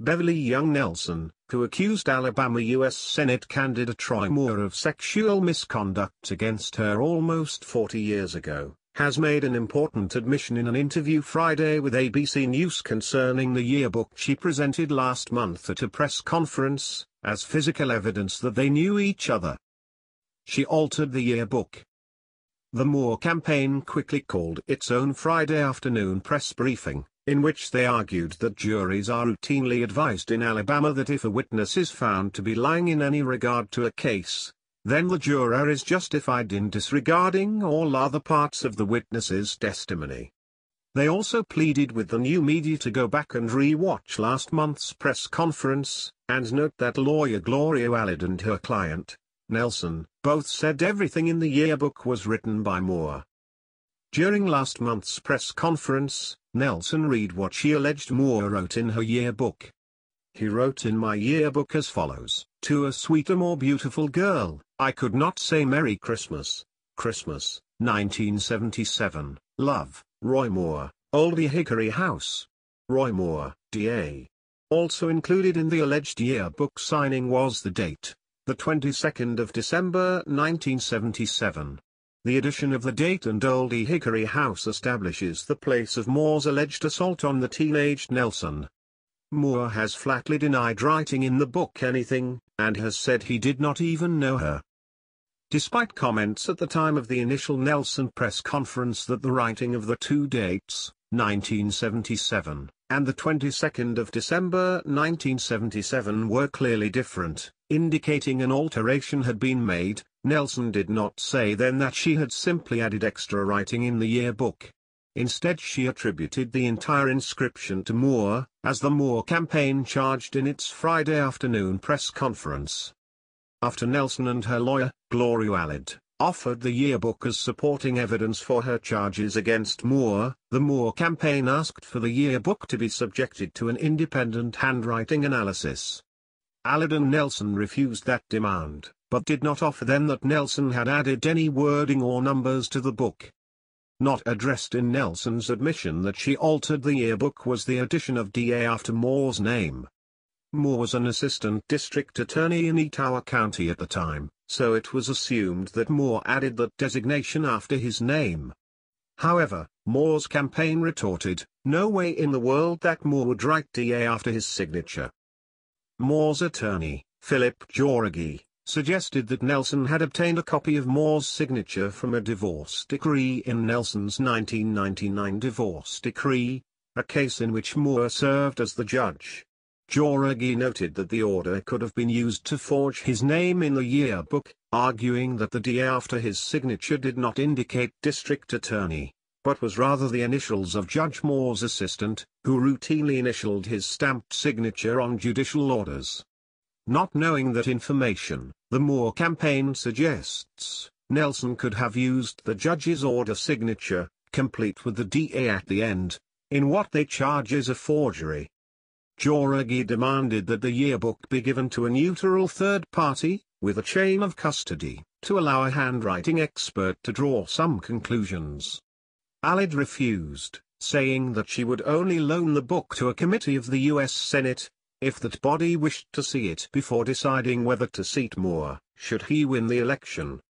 Beverly Young Nelson, who accused Alabama U.S. Senate candidate Roy Moore of sexual misconduct against her almost 40 years ago, has made an important admission in an interview Friday with ABC News concerning the yearbook she presented last month at a press conference, as physical evidence that they knew each other. She altered the yearbook. The Moore campaign quickly called its own Friday afternoon press briefing, in which they argued that juries are routinely advised in Alabama that if a witness is found to be lying in any regard to a case, then the juror is justified in disregarding all other parts of the witness's testimony. They also pleaded with the new media to go back and re-watch last month's press conference, and note that lawyer Gloria Allred and her client, Nelson, both said everything in the yearbook was written by Moore. During last month's press conference, Nelson read what she alleged Moore wrote in her yearbook. He wrote in my yearbook as follows, To a sweeter more beautiful girl, I could not say Merry Christmas, Christmas, 1977, love, Roy Moore, Olde Hickory House. Roy Moore, D.A. Also included in the alleged yearbook signing was the date, the 22nd of December 1977. The addition of the date and Olde Hickory House establishes the place of Moore's alleged assault on the teenaged Nelson. Moore has flatly denied writing in the book anything, and has said he did not even know her. Despite comments at the time of the initial Nelson press conference that the writing of the two dates, 1977, and the 22nd of December 1977 were clearly different, indicating an alteration had been made, Nelson did not say then that she had simply added extra writing in the yearbook. Instead she attributed the entire inscription to Moore, as the Moore campaign charged in its Friday afternoon press conference. After Nelson and her lawyer, Gloria Allred, offered the yearbook as supporting evidence for her charges against Moore, the Moore campaign asked for the yearbook to be subjected to an independent handwriting analysis. Allred and Nelson refused that demand, but did not offer then that Nelson had added any wording or numbers to the book. Not addressed in Nelson's admission that she altered the yearbook was the addition of DA after Moore's name. Moore was an assistant district attorney in Etowah County at the time, so it was assumed that Moore added that designation after his name. However, Moore's campaign retorted, no way in the world that Moore would write DA after his signature. Moore's attorney, Philip Jauregui, suggested that Nelson had obtained a copy of Moore's signature from a divorce decree in Nelson's 1999 divorce decree, a case in which Moore served as the judge. Jauregui noted that the order could have been used to forge his name in the yearbook, arguing that the D after his signature did not indicate district attorney but was rather the initials of Judge Moore's assistant, who routinely initialed his stamped signature on judicial orders. Not knowing that information, the Moore campaign suggests, Nelson could have used the judge's order signature, complete with the DA at the end, in what they charge is a forgery. Jauregui demanded that the yearbook be given to a neutral third party, with a chain of custody, to allow a handwriting expert to draw some conclusions. Allred refused, saying that she would only loan the book to a committee of the U.S. Senate, if that body wished to see it before deciding whether to seat Moore, should he win the election.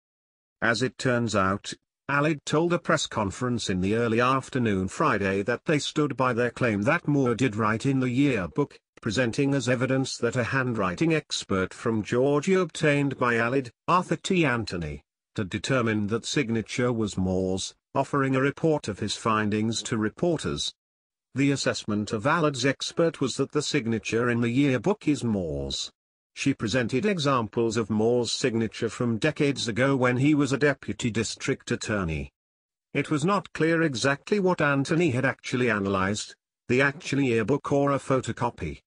As it turns out, Allred told a press conference in the early afternoon Friday that they stood by their claim that Moore did write in the yearbook, presenting as evidence that a handwriting expert from Georgia obtained by Allred, Arthur T. Anthony, had determined that signature was Moore's, offering a report of his findings to reporters. The assessment of Allred's expert was that the signature in the yearbook is Moore's. She presented examples of Moore's signature from decades ago when he was a deputy district attorney. It was not clear exactly what Anthony had actually analyzed, the actual yearbook or a photocopy.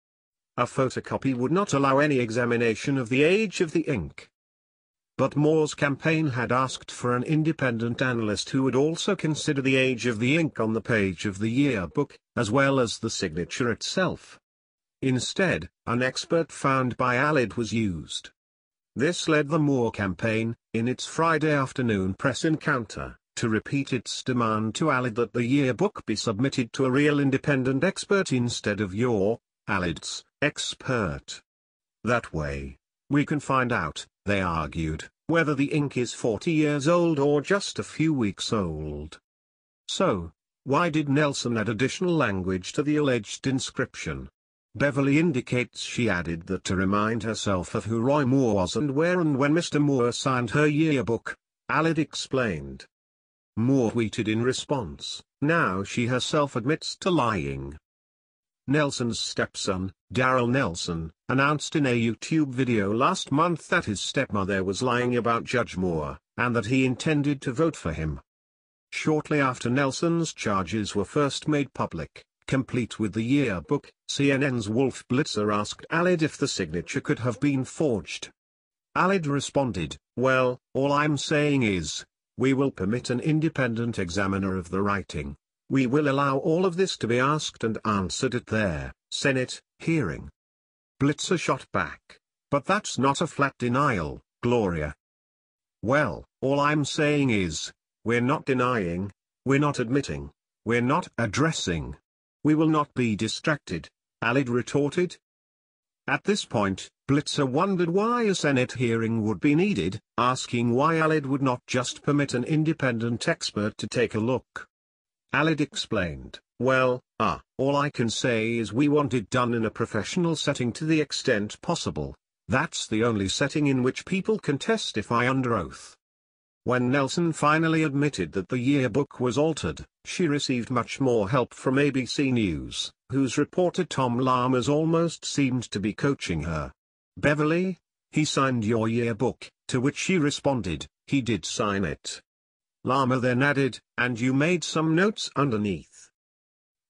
A photocopy would not allow any examination of the age of the ink. But Moore's campaign had asked for an independent analyst who would also consider the age of the ink on the page of the yearbook, as well as the signature itself. Instead, an expert found by Allred was used. This led the Moore campaign, in its Friday afternoon press encounter, to repeat its demand to Allred that the yearbook be submitted to a real independent expert instead of your, Allred's, expert. That way, we can find out, they argued, whether the ink is 40 years old or just a few weeks old. So, why did Nelson add additional language to the alleged inscription? Beverly indicates she added that to remind herself of who Roy Moore was and where and when Mr. Moore signed her yearbook, Allred explained. Moore tweeted in response, now she herself admits to lying. Nelson's stepson, Daryl Nelson, announced in a YouTube video last month that his stepmother was lying about Judge Moore, and that he intended to vote for him. Shortly after Nelson's charges were first made public, complete with the yearbook, CNN's Wolf Blitzer asked Allred if the signature could have been forged. Allred responded, well, all I'm saying is, we will permit an independent examiner of the writing. We will allow all of this to be asked and answered at their Senate hearing. Blitzer shot back, but that's not a flat denial, Gloria. Well, all I'm saying is, we're not denying, we're not admitting, we're not addressing, we will not be distracted, Allred retorted. At this point, Blitzer wondered why a Senate hearing would be needed, asking why Allred would not just permit an independent expert to take a look. Allred explained, well, ah, uh, all I can say is we want it done in a professional setting to the extent possible. That's the only setting in which people can testify under oath. When Nelson finally admitted that the yearbook was altered, she received much more help from ABC News, whose reporter Tom Llamas almost seemed to be coaching her. Beverly, he signed your yearbook, to which she responded, he did sign it. Llamas then added, and you made some notes underneath.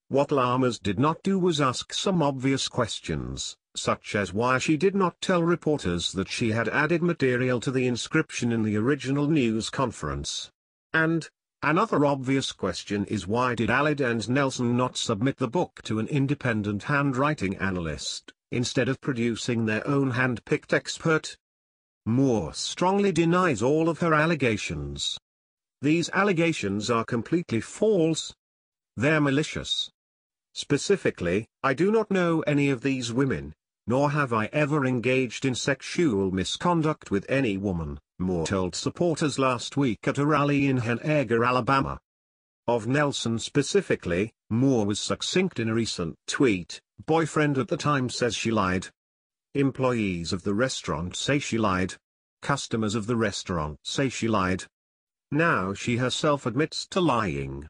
What Llamas did not do was ask some obvious questions, such as why she did not tell reporters that she had added material to the inscription in the original news conference. And, another obvious question is why did Allred and Nelson not submit the book to an independent handwriting analyst, instead of producing their own hand-picked expert? Moore strongly denies all of her allegations. These allegations are completely false. They're malicious. Specifically, I do not know any of these women, nor have I ever engaged in sexual misconduct with any woman, Moore told supporters last week at a rally in Henagar, Alabama. Of Nelson specifically, Moore was succinct in a recent tweet, boyfriend at the time says she lied. Employees of the restaurant say she lied. Customers of the restaurant say she lied. Now she herself admits to lying.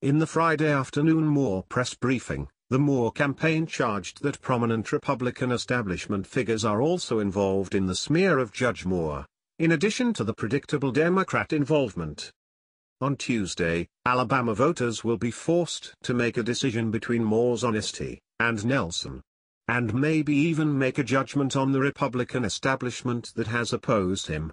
In the Friday afternoon Moore press briefing, the Moore campaign charged that prominent Republican establishment figures are also involved in the smear of Judge Moore, in addition to the predictable Democrat involvement. On Tuesday, Alabama voters will be forced to make a decision between Moore's honesty and Nelson. And maybe even make a judgment on the Republican establishment that has opposed him.